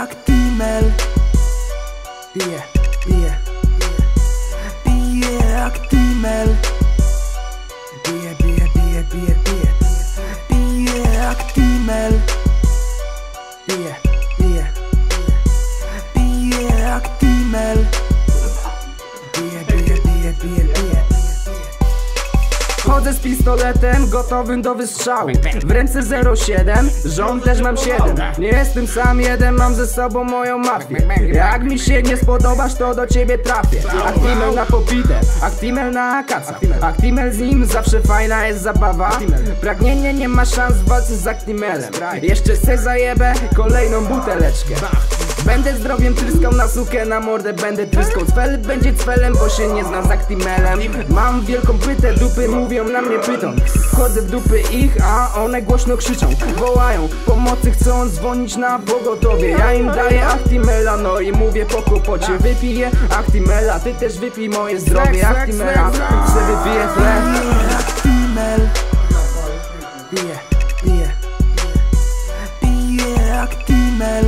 jak Timel Piję, piję, piję Piję jak Timel Piję, piję, piję, piję, piję Piję jak Timel Piję, piję, piję Piję jak Timel Piję, Chodzę z pistoletem gotowym do wystrzału. W ręce 07, żon też mam 7 Nie jestem sam jeden, mam ze sobą moją mafię. Jak mi się nie spodobasz, to do ciebie trafię. Actimel na popite, Actimel na akaca Actimel z nim zawsze fajna jest zabawa. Pragnienie nie ma szans w walce z Actimelem. Jeszcze se zajebę kolejną buteleczkę Będę zdrowiem tryskał na sukę, na mordę będę tryskał. Cfel będzie cfelem, bo się nie znam z Actimelem. Mam wielką pytę, dupy mówią na mnie pyton Wchodzę w dupy ich, a one głośno krzyczą. Wołają pomocy, chcą dzwonić na pogotowie. Ja im daję Actimela, no i mówię po kłopocie. Wypiję Actimela, ty też wypij moje zdrowie. Actimela, chcę wypiję chleb. Actimel. Piję, piję, piję. Piję Actimel